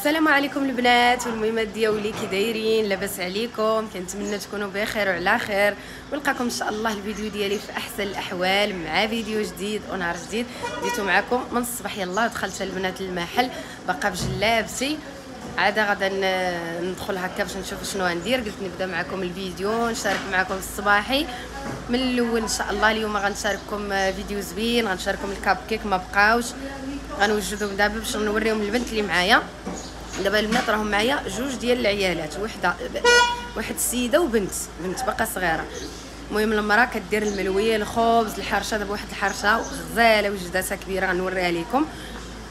السلام عليكم البنات والمهمات ديالي كي دايرين لاباس عليكم كنتمنى تكونوا بخير وعلى خير. ونلقاكم إن شاء الله الفيديو ديالي في أحسن الأحوال مع فيديو جديد ونهار جديد. ديتو معكم من الصباح يلا دخلت البنات للمحل. باقا بجلابتي. عاده غدا ندخل هكا باش نشوف شنو غندير. قلت نبدا معكم الفيديو نشارك معكم الصباحي. من الأول إن شاء الله اليوم غنشارككم فيديو زوين غنشارككم الكاب كيك ما بقاوش. غنوجدهم دابا باش نوريهم البنت اللي معايا. دابا البنات راهم معايا جوج ديال العيالات وحدة واحد السيدة وبنت بنت باقا صغيرة. المهم المرأة كدير الملوية الخبز الحرشة دابا واحد الحرشة غزالة وجداتها كبيرة غنوريها لكم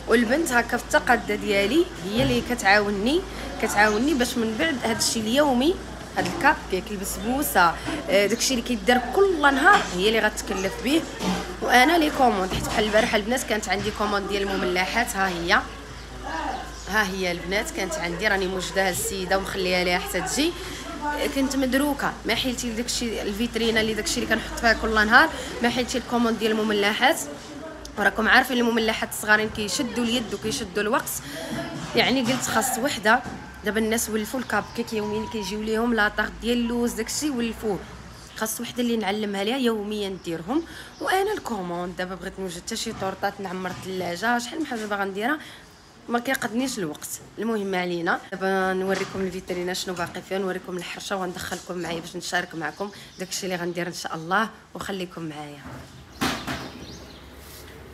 والبنت هكا في التقاده ديالي هي اللي كتعاونني كتعاونني باش من بعد هذا الشيء اليومي هاد الكاب كيك البسبوسة آه، داكشي اللي كيدار كل نهار هي اللي غتكلف به. وأنا les commandes حيت بحال البارحه البنات كانت عندي commande ديال المملحات ها هي. ها هي البنات كانت عندي راني موجداها السيدة ومخليها ليها حتى تجي. كنت مدروكة ما حيلتي داكشي الفيترينا اللي داكشي اللي كنحط فيها كل نهار ما حيلتي ال commande ديال المملحات وراكم عارفين المملحات الصغارين كيشدوا اليد وكيشدوا الوقت. يعني قلت خاص وحدة دابا الناس ولفوا الكاب كيك يوميا كيجيو ليهم la tarte ديال اللوز داكشي ولفوه. خاص وحدة اللي نعلمها ليها يوميا نديرهم وأنا ال commande دابا بغيت نوجد حتى شي طورطات نعمر الثلاجه شحال من حاجة باغا نديرها. ما كيقدنيش الوقت. المهم علينا. دابا نوريكم الفيترينا شنو باقي فيها نوريكم الحرشة وندخلكم معايا باش نشارك معكم. داكشي اللي غندير إن شاء الله وخليكم معايا.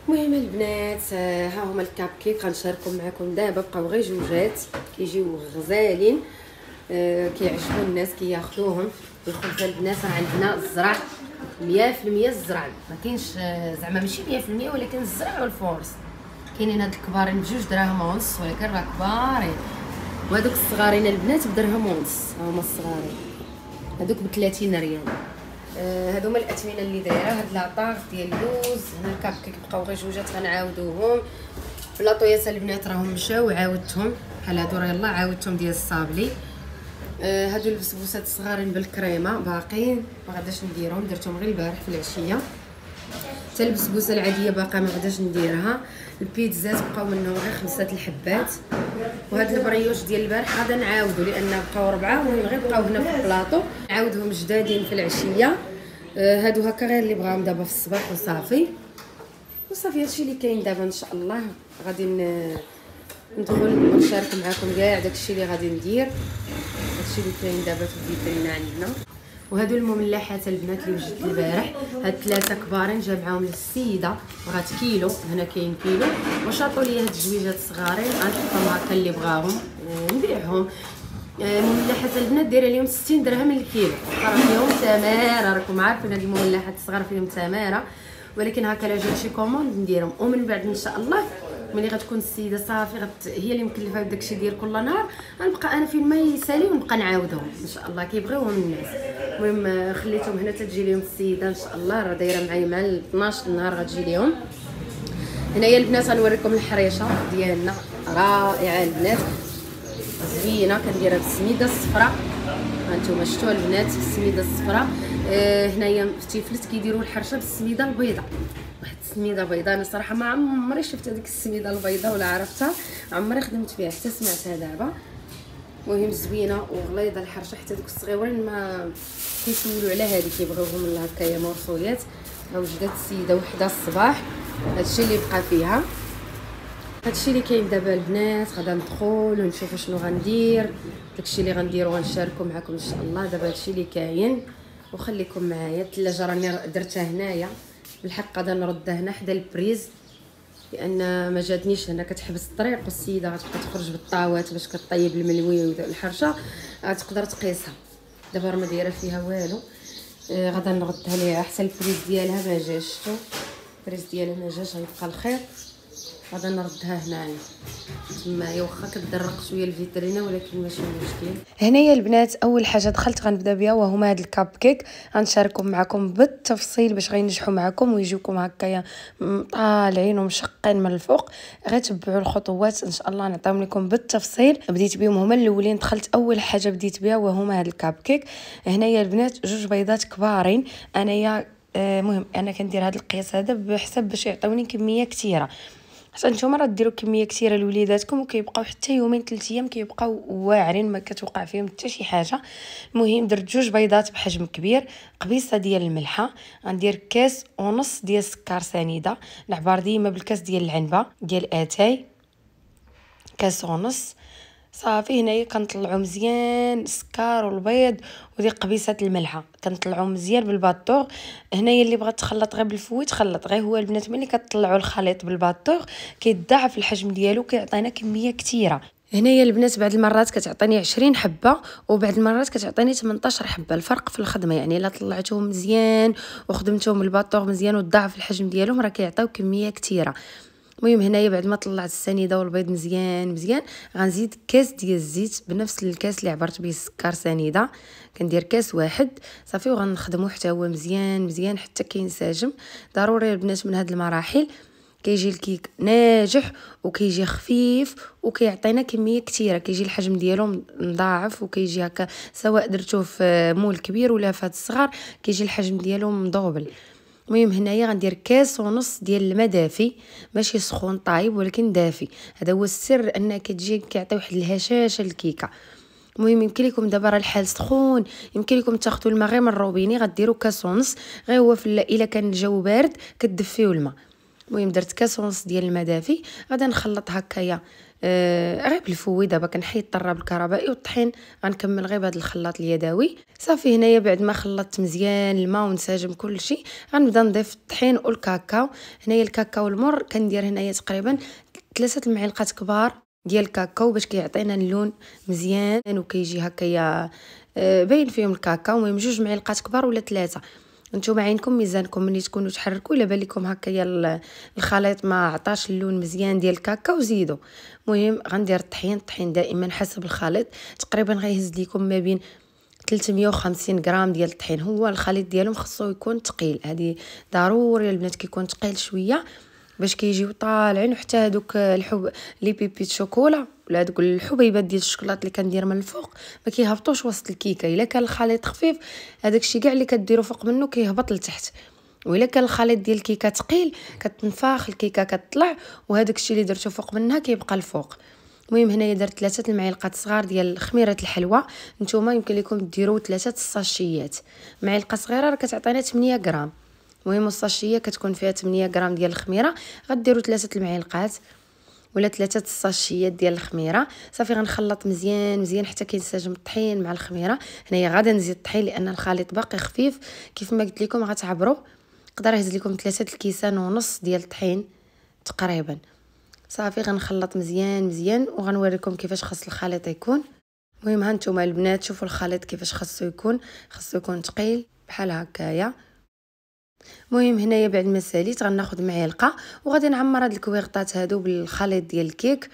المهم البنات ها هما الكاب كيك غنشاركهم معكم. دابا بقاو غير جوجات كيجيو غزالين آه كيعجبوا الناس كياخذوهم الخبزه البنات راه عندنا الزرع 100% الزرع. ما كاينش آه، زعما ماشي 100% ولكن الزرع وال force. كاينين هاد الكبارين بجوج دراهم ونص ولكن راه كبارين وهذوك الصغارين البنات بدرهم ونص هما الصغارين. هذوك ب 30 ريال. آه هادو هما الاثمنه اللي دايرة. هاد la tarte ديال اللوز هنا الكاب كيك بقاو غير جوجات غنعاودوهم. لاطويات البنات راهم مشاو عاودتهم بحال هادو راه يلاه عاودتهم ديال الصابلي. آه هادو البسبوسات الصغارين بالكريمة. باقيين ما غاداش نديرهم. درتهم غير البارح في العشية. حتى البسبوسه العادية باقا ما غاداش نديرها. البيتزات بقاو منهم غير خمسة الحبات. وهاد البريوش ديال البارح غادا نعاودو لأن بقاو ربعة المهم غير بقاو هنا في البلاطو. نعاودهم جدادين في العشية. آه هادو هكا غير اللي بغاهم دابا في الصباح وصافي. وصافي هادشي اللي كاين دابا إن شاء الله. غادي ندخل ونشارك معكم كاع داكشي اللي غادي ندير. هادشي اللي كاين دابا في الفيترينا عندنا. وهادو المملحات البنات اللي وجدت البارح. هاد ثلاثة كبارين جا معاهم للسيدة. بغات كيلو هنا كاين كيلو. وشاطوا لي هاد الجويجات الصغارين غنحطهم هكا اللي بغاهم. ونبيعهم. آه، مملحات البنات دايرة لهم 60 درهم الكيلو. راه فيهم تماره راكم عارفين هاد المملحات الصغار فيهم تماره ولكن هكا لا جات شي كوموند نديرهم. ومن بعد إن شاء الله ملي غتكون السيدة صافي غت هي اللي مكلفة بداكشي ديال كل نهار. غنبقى أنا فين ما يسالي ونبقى نعاودهم. إن شاء الله كيبغيوهم الناس. المهم خليتهم هنا تجي لهم السيدة إن شاء الله. راه دايرة معايا مع 12 النهار غتجي لهم هنايا البنات غنوريكم الحريشة ديالنا. رائعة البنات. زوينة كنديرها بالسميده الصفراء. هانتوما شفتوا البنات السميدة الصفراء. آه هنايا في تيفلت كيديروا الحرشة بالسميدة البيضاء. السميدة بيضاء أنا صراحة ما عمري شفت هذيك السميدة البيضاء ولا عرفتها. عمري خدمت فيها حتى سمعتها دابا. مهم زوينة وغليظة الحرشة حتى دوك الصغيورين ما كيسولوا على هذه كيبغيوهم هكايا مرسوليات. وجدت السيدة وحدة الصباح. هادشي اللي بقى فيها. هادشي اللي كاين دابا البنات غادا ندخل ونشوف شنو غندير. داكشي اللي غنديرو غنشاركو معكم إن شاء الله. دابا هادشي اللي كاين. وخليكم معايا. الثلاجة راني درتها هنايا. بالحق غادا نردها هنا حدا ال prise لأن ما جاتنيش هنا. كتحبس الطريق والسيدة غتبقى تخرج بالطاوات باش كطيب الملوي والحرشه غتقدر تقيسها. دابا راه ما دايرة فيها والو. آه غادا نردها ليها حتى البريز ديالها ما جاش البريز ديالها ما جاش غيبقى الخير. غادا نردها هنايا. تمايا واخا كتدرق شوية الفيترينا ولكن ماشي مشكل. هنايا البنات أول حاجة دخلت غنبدأ بها وهما هاد الكاب كيك. غنشاركهم معكم بالتفصيل باش غينجحوا معكم ويجيوكم هكايا طالعين ومشقين من الفوق. غير تبعوا الخطوات إن شاء الله. نعطيهم لكم بالتفصيل. بديت بهم هما الأولين. دخلت أول حاجة بديت بها وهما هاد الكاب كيك. هنايا البنات جوج بيضات كبارين. أنايا المهم آه، أنا كندير هاد القياس هذا بحسب باش يعطيوني كمية كثيرة. حتى نتوما راه ديروا كمية كثيرة لوليداتكم وكيبقاو حتى يومين ثلاث أيام كيبقاو واعرين ما كتوقع فيهم حتى شي حاجة. المهم درت جوج بيضات بحجم كبير قبيصة ديال الملحة غندير كاس ونص ديال السكر سنيدة. العبار ديما بالكاس ديال العنبة ديال آتاي كاس ونص. صافي هنايا كنطلعو مزيان السكر والبيض ودي قبيصة الملحة. كنطلعو مزيان بالباطوغ. هنايا اللي بغات تخلط غير بالفويت خلط غير هو البنات ملي كطلعوا الخليط بالباطوغ كيضاعف الحجم ديالو كيعطينا كمية كثيره هنايا البنات بعض المرات كتعطيني 20 حبة وبعض المرات كتعطيني 18 حبة. الفرق في الخدمة يعني إلا طلعتهم مزيان وخدمتهم بالباطوغ مزيان وضاعف الحجم ديالهم راه كيعطيو كمية كثيره المهم هنايا بعد ما طلعت السنيده والبيض مزيان مزيان غنزيد كاس ديال الزيت بنفس الكاس اللي عبرت به السكر سنيده كندير كاس واحد صافي وغنخدمو حتى هو مزيان مزيان حتى كينسجم ضروري البنات من هاد المراحل كيجي الكيك ناجح وكيجي خفيف وكيعطينا كمية كثيره كيجي الحجم ديالو مضاعف وكيجي هكا سواء درتوه في مول كبير ولا في الصغار كيجي الحجم ديالو مضوبل المهم هنايا غندير كاس ونص ديال الماء دافي ماشي سخون طايب ولكن دافي. هذا هو السر انها كتجي كيعطي واحد الهشاشة للكيكه المهم يمكن لكم دابا راه الحال سخون يمكن لكم تاخذوا الماء غير من الروبيني غديروا كاس ونص. غير هو في إلا كان الجو بارد كتدفيو الماء. المهم درت كاس ونص ديال الماء دافي غادي نخلط هكايا آه غير بالفوي دابا كنحيد الطراب الكهربائي والطحين غنكمل غير بهذا الخلاط اليدوي. صافي هنايا بعد ما خلطت مزيان الماء ونسجم كل شيء غنبدا نضيف الطحين والكاكاو. هنايا الكاكاو المر كندير هنايا تقريبا ثلاثة المعالق كبار ديال الكاكاو باش كيعطينا اللون مزيان وكيجي هكايا آه باين فيهم الكاكاو. المهم جوج معالق كبار ولا ثلاثة؟ نتوما عينكم ميزانكم ملي تكونوا تحركوا إلا بان لكم هكايا الخليط ما عطاش اللون مزيان ديال الكاكاو زيدوا المهم غندير الطحين الطحين دائما حسب الخليط. تقريبا غيهز لكم ما بين 350 غرام ديال الطحين. هو الخليط ديالهم خصو يكون ثقيل هذه ضروري البنات كيكون ثقيل شوية. باش كيجيو طالعين وحتى هذوك الحب لي بيبيت شوكولا ولا هذوك الحبيبات ديال الشوكولاط اللي كندير من الفوق ما كيهبطوش وسط الكيكة. إلا كان الخليط خفيف هذاك الشيء كاع اللي كديروا فوق منه كيهبط لتحت. وإلا كان الخليط ديال الكيكة ثقيل كتنفاخ الكيكة كتطلع وهذاك الشيء اللي درتو فوق منها كيبقى الفوق. المهم هنايا درت ثلاثة المعالق صغار ديال خميرة الحلوى. نتوما يمكن لكم ديروا ثلاثة الساشيات معلقة صغيرة راه كتعطينا 8 غرام. المهم الساشيه كتكون فيها 8 غرام ديال الخميرة. غديروا ثلاثة المعالقات ولا ثلاثة الساشيات ديال الخميرة. صافي غنخلط مزيان مزيان حتى كينسجم الطحين مع الخميرة. هنايا غادا نزيد الطحين لأن الخليط باقي خفيف. كيف ما قلت لكم غتعبروا نقدر نهز لكم ثلاثة الكيسان ونص ديال الطحين تقريبا. صافي غنخلط مزيان مزيان وغنوريكم كيفاش خاص الخليط يكون. المهم ها نتوما البنات شوفوا الخليط كيفاش خاصو يكون. خاصو يكون ثقيل بحال هكايا. المهم هنايا بعد ما ساليت غناخذ معلقه وغادي نعمر هاد الكويغطات هادو بالخليط ديال الكيك.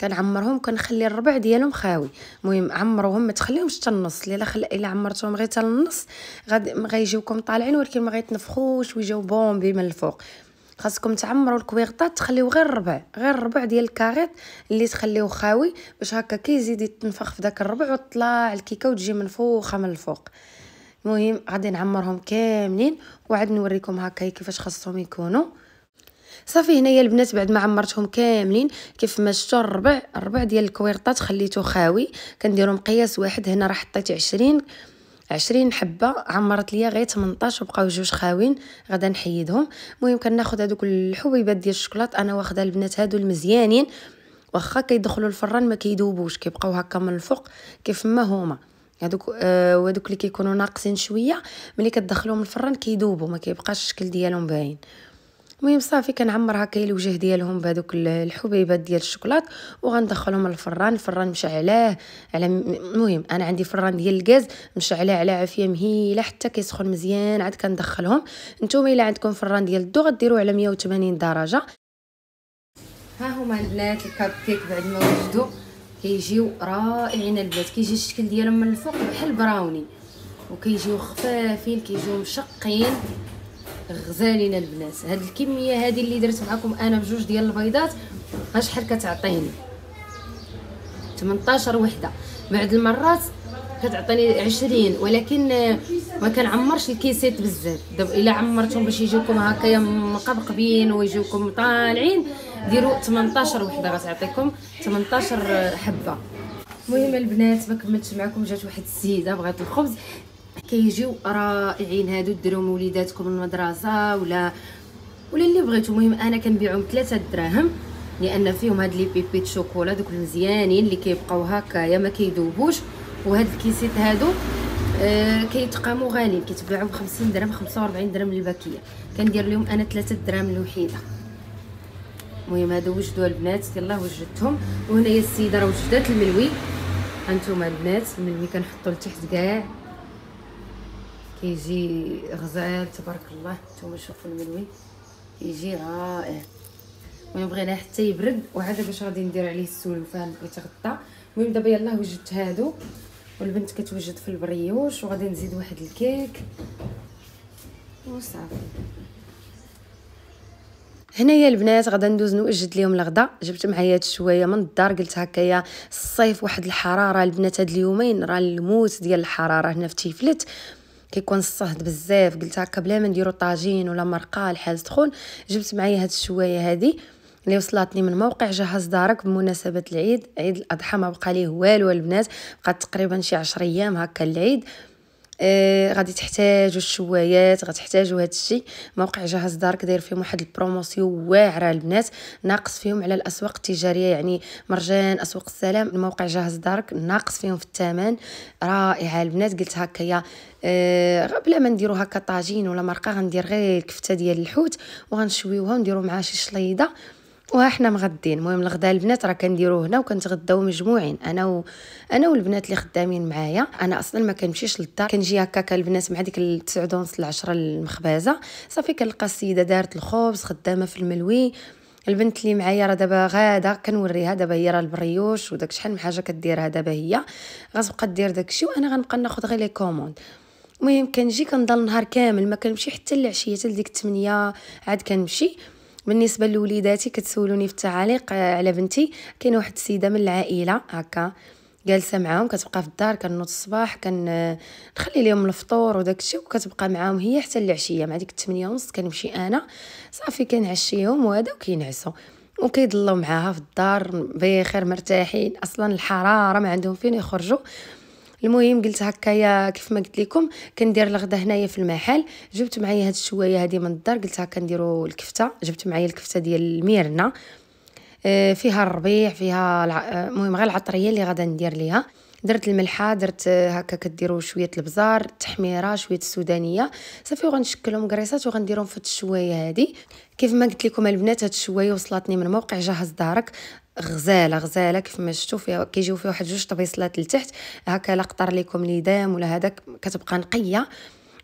كنعمرهم كنخلي الربع ديالهم خاوي. المهم عمروهم ما تخليهمش حتى النص. إلا خل... إلا عمرتهم غير حتى النص غادي غيجيوكم طالعين ولكن ما غيتنفخوش ويجيو بومبي من الفوق. خاصكم تعمروا الكويغطات تخليو غير الربع غير الربع ديال الكاريط اللي تخليوه خاوي باش هكا كيزيد يتنفخ في داك الربع وتطلع الكيكة وتجي منفوخة من الفوق. المهم غادي نعمرهم كاملين وعاد نوريكم هكا كيفاش خاصهم يكونوا. صافي هنايا البنات بعد ما عمرتهم كاملين كيف ما شفتوا الربع الربع ديال الكويرطات خليته خاوي. كنديرو مقياس واحد هنا راه حطيت 20 20 حبة عمرت ليا غير 18 وبقاو جوج خاوين غادا نحيدهم. المهم كناخذ هذوك الحبيبات ديال الشوكولاط أنا واخدة البنات هادو المزيانين. واخا كيدخلوا الفران ما كيذوبوش كيبقاو هكا من الفوق كيف ما هما. هذوك آه وهذوك اللي كيكونوا ناقصين شوية ملي كتدخلوهم الفران كيذوبوا ما كيبقاش الشكل ديالهم باين. المهم صافي كنعمر هكا الوجه ديالهم بهذوك الحبيبات ديال الشوكولات وغندخلهم الفران. الفران مشعلاه على المهم أنا عندي فران ديال الغاز مشعلاه على عافية مهيلة حتى كيسخن مزيان عاد كندخلهم. نتوما إلا عندكم فران ديال الضو غديروه على 180 درجة. ها هما البنات الكاب كيك بعد ما وجدوا كيجيو رائعين البنات كيجي الشكل ديالهم من الفوق بحال brownie وكيجيو خفافين كيجيو مشقين غزالين البنات. هاد الكمية هذه اللي درت معكم أنا بجوج ديال البيضات شحال كتعطيني. 18 وحدة. بعد المرات كتعطيني 20 ولكن ما كنعمرش الكيسات بزاف. إلا عمرتهم باش يجيوكم هكايا مقبقبين ويجيوكم طالعين ديروا 18 وحده غتعطيكم 18 حبة. المهم البنات ما كملتش معكم جات واحد السيدة بغات الخبز. كيجيو رائعين هادو ديروهم وليداتكم المدرسة ولا ولا اللي بغيتو. المهم أنا كنبيعهم 3 دراهم لأن فيهم هاد les pépites chocolat دوك المزيانين اللي كيبقاو هكايا ما كيذوبوش. وهاد ال caissettes هادو آه كيتقاموا غاليين. كيتباعوا ب 50 درهم 45 درهم ال paquet. كندير لهم أنا 3 دراهم الوحيدة. المهم هادو وجدوا البنات يلاه وجدتهم. وهنايا السيدة راه وجدات الملوي. هانتوما البنات الملوي كنحطو لتحت كاع. كيجي غزال تبارك الله. نتوما شوفوا الملوي. كيجي رائع. المهم بغينا حتى يبرد. وعاد باش غادي ندير عليه السلوفان بغيت نغطي المهم دابا يلاه وجدت هادو. والبنت كتوجد في ال brioche وغادي نزيد واحد الكيك. وصافي. هنايا البنات غادا ندوز نوجد ليهم الغدا. جبت معايا هاد من الدار قلت هكايا الصيف واحد الحرارة البنات هاد اليومين راه الموت ديال الحرارة هنا في تيفلت. كيكون الصهد بزاف قلت هكا بلا ما نديرو طاجين ولا مرقة الحال سخون جبت معايا هاد الشواية هادي اللي وصلتني من موقع جهز دارك بمناسبة العيد. عيد الأضحى ما بقى ليه والو البنات بقات تقريبا شي 10 أيام هكا العيد. آه غادي تحتاجوا الشوايات غتحتاجوا هذا الشيء موقع جهز دارك داير فيهم واحد ال promotion واعرة البنات ناقص فيهم على الأسواق التجارية يعني مرجان أسواق السلام. الموقع جهز دارك ناقص فيهم في الثمن. رائعة البنات قلت هكايا آه بلا ما نديرو هكا طاجين ولا مرقة غندير غير الكفتة ديال الحوت وغنشويوها ونديرو معاها شي شليضة. وحنا مغدين. المهم الغدا البنات راه كنديروه هنا وكنتغداو مجموعين أنا و... أنا والبنات اللي خدامين معايا. أنا أصلا ما كنمشيش للدار كنجي هكاك البنات مع ديك 9 ونص ل 10 المخبازه صافي كنلقى السيدة دارت الخبز خدامة في الملوي. البنت اللي معايا راه دابا غاده كنوريها دابا هي راه البريوش وداك شحال من حاجة كديرها دابا هي. غتبقى دير داكشي وأنا غنبقى ناخذ غير les commandes. المهم كنجي كنضل النهار كامل ما كنمشي حتى العشيه حتى لديك 8 عاد كنمشي. بالنسبة لوليداتي كتسولوني في التعاليق آه، على بنتي. كاينة واحد السيدة من العائلة هكا جالسة معاهم كتبقى في الدار كنوض الصباح كنخلي لهم الفطور وداك الشيء وكتبقى معاهم هي حتى العشيه مع ديك 8 ونص كنمشي أنا. صافي كنعشيهم وهذا وكينعسوا. وكيضلوا معاها في الدار بخير مرتاحين. أصلا الحرارة ما عندهم فين يخرجوا. المهم قلت هكايا كيف ما قلت لكم كندير الغدا هنايا في المحل. جبت معايا هاد الشوايه هادي من الدار قلت هكا نديرو الكفتة. جبت معايا الكفتة ديال الميرنا. آه، فيها الربيع فيها آه، المهم غير العطرية اللي غادا ندير ليها. درت الملحة درت آه، هكا كديروا شوية البزار تحميرة شوية السودانية. صافي وغنشكلهم كريسات وغنديرهم في الشوايه هادي. كيف ما قلت لكم البنات هاد الشوايه وصلتني من موقع جهز دارك. غزالة غزالة كيف ما شفتوا فيها كيجيو فيها واحد جوج طبيصلات لتحت هكا لا قطر لكم ليدام ولا هذاك كتبقى نقية.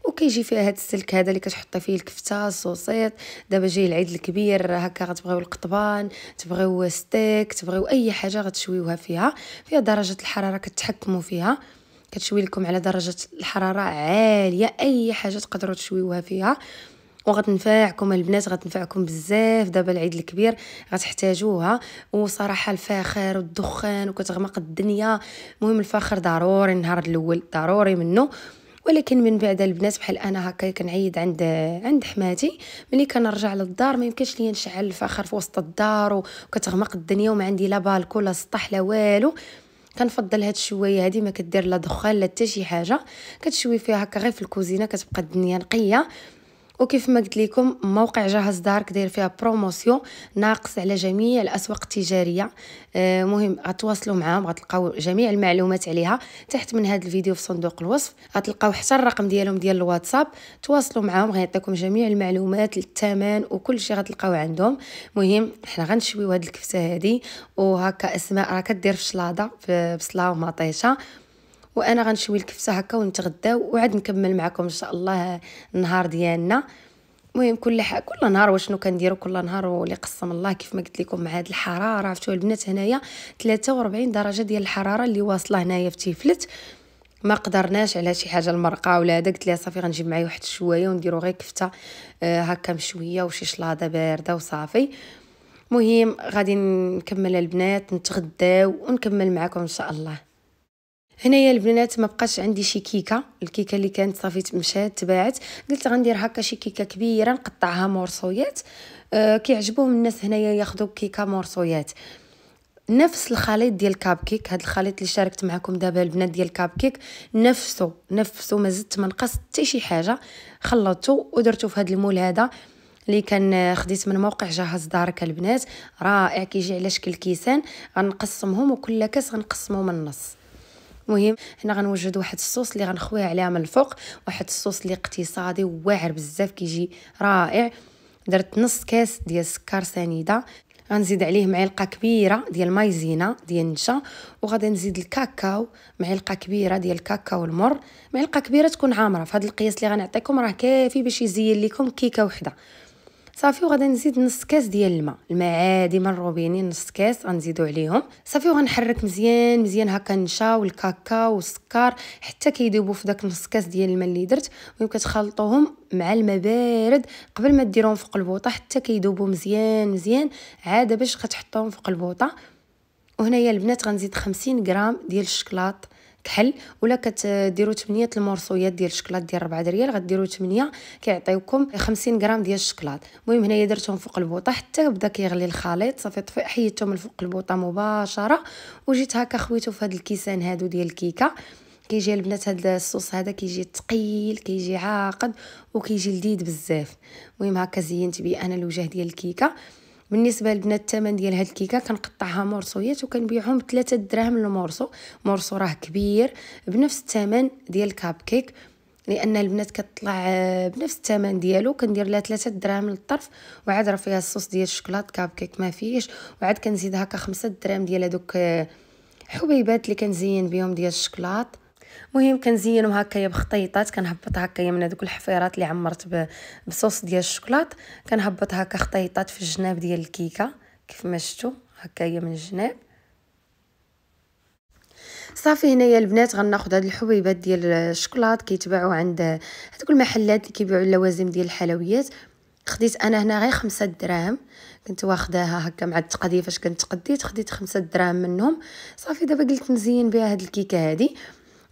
وكيجي فيها هاد السلك هذا اللي كتحطي فيه الكفتة الصوصيط دابا جاي العيد الكبير هكا غتبغيو القطبان تبغيو ستيك تبغيو أي حاجة غتشويوها فيها. فيها درجة الحرارة كتحكموا فيها كتشوي لكم على درجة الحرارة عالية أي حاجة تقدروا تشويوها فيها. وغتنفعكم البنات غتنفعكم بزاف. دابا العيد الكبير غتحتاجوها. وصراحة الفاخر والدخان وكتغمق الدنيا. المهم الفاخر ضروري النهار الأول ضروري منه. ولكن من بعد البنات بحال أنا هكا كنعيد عند عند حماتي. ملي كنرجع للدار ما يمكنش ليا نشعل الفاخر في وسط الدار وكتغمق الدنيا وما عندي لا بالكو لا سطح لا والو. كنفضل هاد الشوية هادي ما كدير لا دخان لا حتى شي حاجة. كتشوي فيها هكا غير في الكوزينة كتبقى الدنيا نقية. وكيف ما قلت لكم موقع جهز دارك داير فيها promotion ناقص على جميع الأسواق التجارية. آه مهم غتواصلوا معاهم غتلقاو جميع المعلومات عليها تحت من هذا الفيديو في صندوق الوصف. غتلقاو حتى الرقم ديالهم ديال الواتساب. تواصلوا معاهم غيعطيكم جميع المعلومات الثمن وكل شيء غتلقاو عندهم. مهم حنا غنشويو هاد الكفته هادي وهكا أسماء راه كدير في شلاضة في بصله ومطيشة. وأنا غنشوي الكفته هكا ونتغداو وعاد نكمل معكم إن شاء الله النهار ديالنا. المهم كل ح... كل نهار واشنو كنديرو؟ كل نهار واللي قسم الله كيف ما قلت لكم مع هاد الحرارة. عرفتوا البنات هنايا 43 درجة ديال الحرارة اللي واصلة هنايا في تيفلت. ما قدرناش على شي حاجة المرقه ولا هذا. قلت لها صافي غنجيب معايا واحد الشواية ونديرو غير كفتة آه هكا مشوية وشي شلاضة باردة وصافي. مهم غادي نكمل البنات نتغداو ونكمل معكم إن شاء الله. هنايا البنات ما بقاش عندي شي كيكة. الكيكة اللي كانت صافي مشات تباعت. قلت غندير هكا شي كيكة كبيرة نقطعها morceaux يات آه كيعجبوهم الناس هنايا ياخذوا كيكة morceaux يات نفس الخليط ديال الكاب كيك هذا الخليط اللي شاركت معكم دابا البنات ديال الكاب كيك نفسه نفسه ما زدت ما نقصت حتى شي حاجة. خلطته ودرته في هذا ال moule هذا اللي كان خديت من موقع جهز دارك البنات. رائع كيجي على شكل كيسان. غنقسمهم وكل كاس غنقسمه من النص. المهم هنا غنوجد واحد الصوص اللي غنخويه عليها من الفوق واحد الصوص اللي اقتصادي واعر بزاف كيجي رائع. درت نص كاس ديال السكر سنيدة. غنزيد عليه معلقة كبيرة ديال مايزينا ديال النشا وغادي نزيد الكاكاو معلقة كبيرة ديال الكاكاو المر. معلقة كبيرة تكون عامرة هذا القياس اللي غنعطيكم راه كافي باش يزين لكم كيكة وحدة. صافي وغادي نزيد نص كاس ديال الماء. الماء عادي من الروبيني نص كاس غنزيدو عليهم. صافي وغنحرك مزيان مزيان هكا النشا والكاكاو والسكر حتى كيذوبوا في داك نص كاس ديال الماء اللي درت. ويمكن تخلطوهم مع الماء بارد قبل ما ديروهم فوق البوطة حتى كيذوبوا مزيان مزيان عادة باش غتحطوهم فوق البوطة. وهنايا البنات غنزيد 50 غرام ديال الشكلاط. كحل ولا كديروا 8 المورصويات ديال الشكلاط ديال 4 دريال غديروا 8 كيعطيوكم 50 غرام ديال الشكلاط المهم هنايا درتهم فوق البوطة حتى بدا كيغلي الخليط صافي طفي حيدتهم من فوق البوطة مباشرة وجيت هكا خويته في هذا الكيسان هادو ديال الكيكة. كيجي البنات هذا الصوص هذا كيجي ثقيل كيجي عاقد وكيجي لذيذ بزاف. المهم هكا زينت بيه أنا الوجه ديال الكيكة. بالنسبة للبنات الثمن ديال هاد الكيكة كنقطعها مرصويات وكنبيعهم ب 3 دراهم للمورصو مورصو راه كبير بنفس الثمن ديال الكاب كيك لأن البنات كتطلع بنفس الثمن ديالو كندير لها 3 دراهم للطرف وعاد راه فيها الصوص ديال الشكلاط كاب كيك ما فيهش وعاد كنزيد هكا 5 دراهم ديال هذوك حبيبات اللي كنزين بهم ديال الشكلاط المهم كنزينهم هكايا بخطيطات كنهبط هكايا من هذوك الحفيرات اللي عمرت بصوص ديال الشوكولات. كنهبط هكا خطيطات في الجناب ديال الكيكة كيف ما شفتوا هكايا من الجناب. صافي هنايا البنات غناخذ هاد الحبيبات ديال الشوكولات كيتباعوا عند هذوك المحلات اللي كيبيعوا اللوازم ديال الحلويات. خديت أنا هنا غير خمسة دراهم كنت واخداها هكا مع التقدية فاش كنت تقديت خديت خمسة دراهم منهم. صافي دابا قلت نزين بها هاد الكيكة هادي.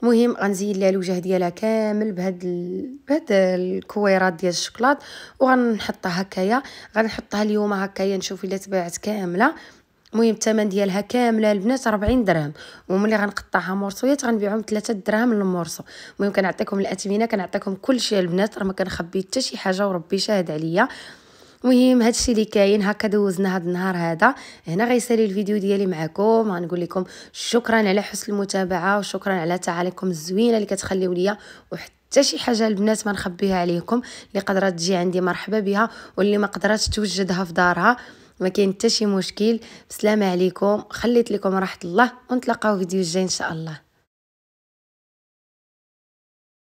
المهم غنزين ليها الوجه ديالها كامل بهاد ال... بهاد الكويرات ديال الشوكولات وغنحطها هكايا. غنحطها اليوم هكايا نشوف إلا تباعت كاملة. المهم الثمن ديالها كاملة البنات 40 درهم. وملي غنقطعها مرصويات غنبيعهم 3 دراهم للمرصو المهم كنعطيكم الاثمنه كنعطيكم كلشي البنات راه ما كنخبي حتى شي حاجة وربي شاهد عليا. المهم هادشي اللي كاين هكا دوزنا هاد النهار هذا. هنا غيسالي الفيديو ديالي معكم. غنقول لكم شكرا على حسن المتابعة وشكرا على تعاليكم الزوينة اللي كتخليو ليا وحتى شي حاجة البنات ما نخبيها عليكم اللي قدرات تجي عندي مرحبا بها واللي ما قدراتش توجدها في دارها. ما كاين حتى شي مشكل. بسلامه عليكم. خليت لكم راحة الله ونتلاقاو فيديو جاي إن شاء الله.